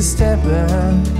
A step back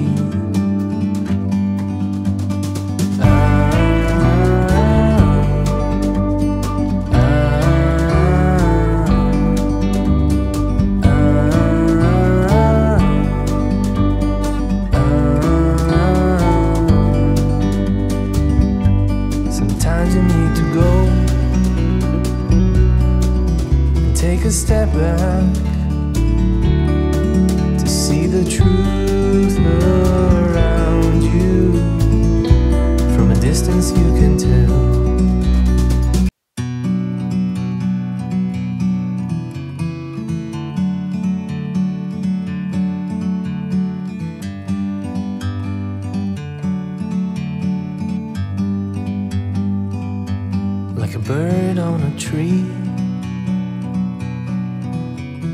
Back to see the truth around you. From a distance, you can tell. like a bird on a tree.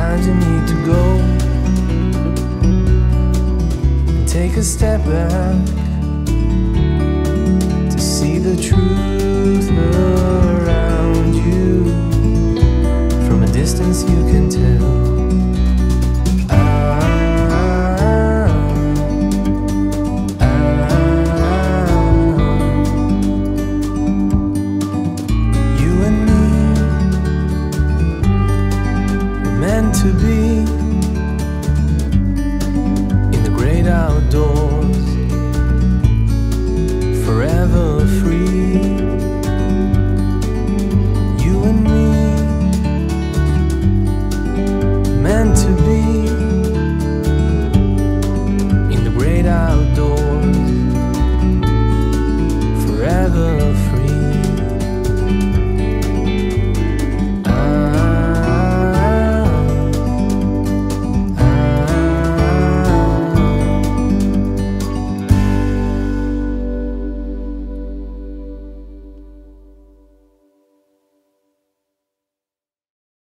Sometimes you need to go take a step back to see the truth.